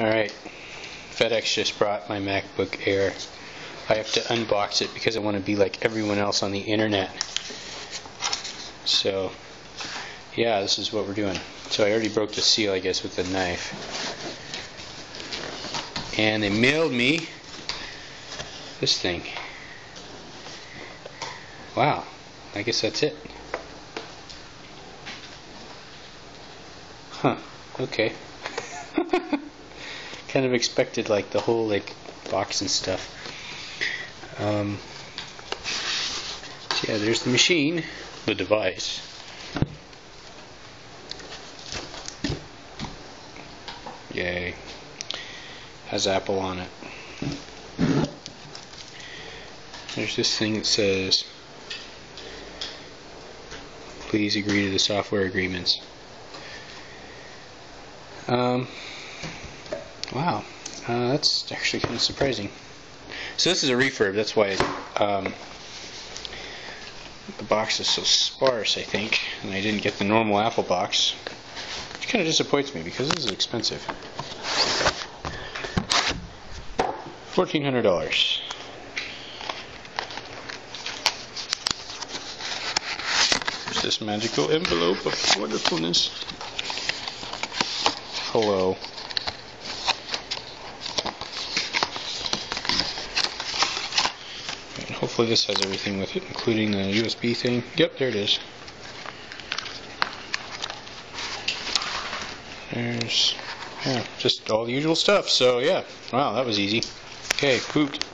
Alright, FedEx just brought my MacBook Air. I have to unbox it because I want to be like everyone else on the internet. So, yeah, this is what we're doing. So I already broke the seal, I guess, with the knife. And they mailed me this thing. Wow, I guess that's it. Huh, okay. kind of expected like the whole like box and stuff. Um, so yeah, there's the machine, the device. Yay. Has Apple on it. There's this thing that says, please agree to the software agreements. Um, wow, uh, that's actually kind of surprising. So this is a refurb, that's why um, the box is so sparse, I think, and I didn't get the normal Apple box, which kind of disappoints me because this is expensive. $1,400. There's this magical envelope of wonderfulness. Hello. Hopefully this has everything with it, including the USB thing. Yep, there it is. There's, yeah, just all the usual stuff. So yeah, wow, that was easy. Okay, pooped.